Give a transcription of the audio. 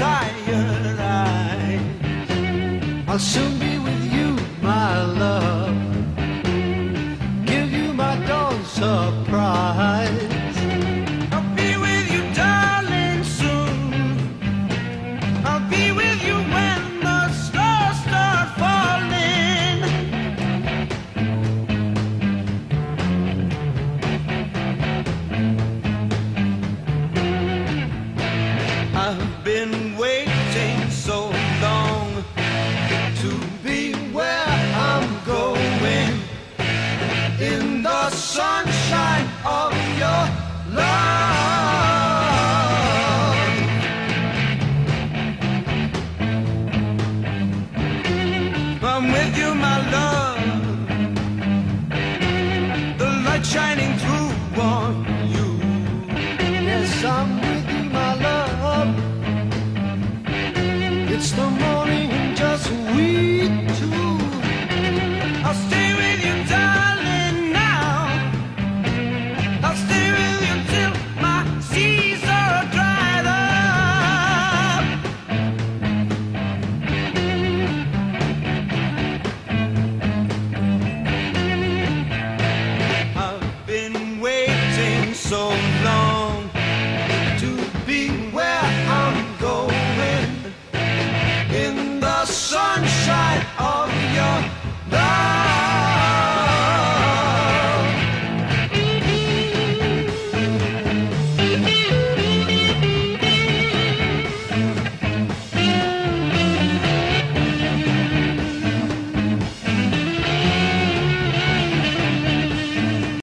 tired eyes, I'll soon be with you, my love. I've been waiting so long to be where I'm going in the sunshine of your love. I'm with you, my love. The light shining through on you. Yes, I'm.